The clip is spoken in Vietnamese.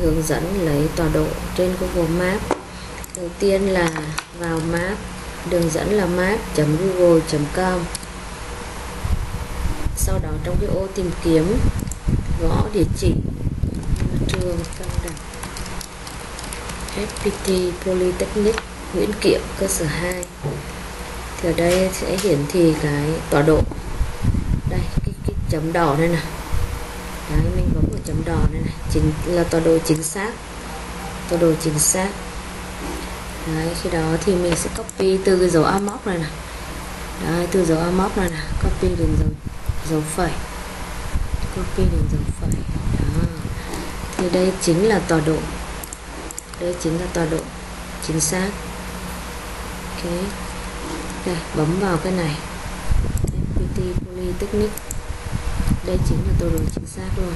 hướng dẫn lấy tọa độ trên Google Maps đầu tiên là vào map đường dẫn là map.google.com sau đó trong cái ô tìm kiếm gõ địa chỉ trường cao đẳng. FPT Polytechnic Nguyễn Kiệm cơ sở 2 thì ở đây sẽ hiển thị cái tọa độ. Đây cái, cái chấm đỏ đây nè. Đấy mình bấm vào chấm đỏ này này chính, là tọa độ chính xác, tọa độ chính xác. Đấy, khi đó thì mình sẽ copy từ cái dấu amok này nè đấy, từ dấu amok này nè copy đến dấu dấu phẩy. Copy đến dấu phẩy. Đó. Thì đây chính là tọa độ. Đây chính là tọa độ chính xác. Ok. Đây, bấm vào cái này. FPT Polytechnic. Đây chính là tọa độ chính xác luôn.